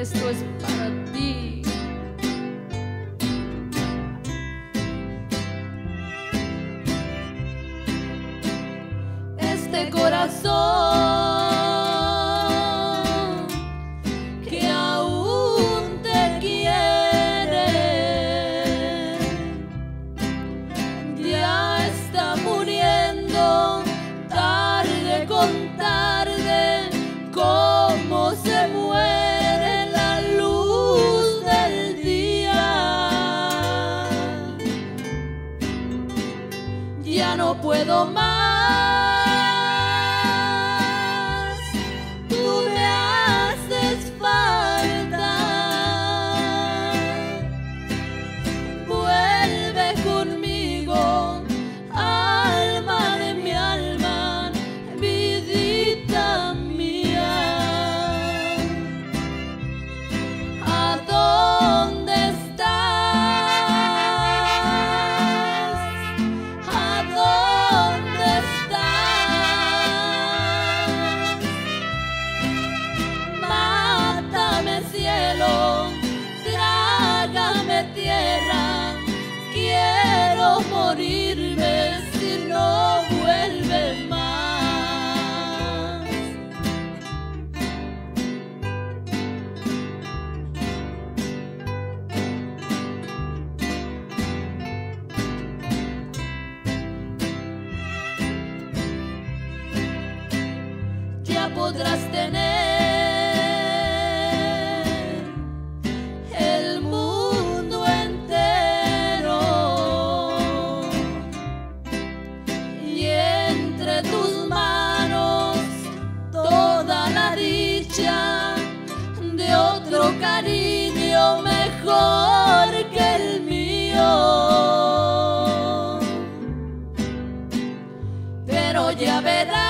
esto es para ti. Este corazón está muriendo tarde con tarde ya no puedo más Podrás tener el mundo entero y entre tus manos toda la dicha de otro cariño mejor que el mío. Pero ya verás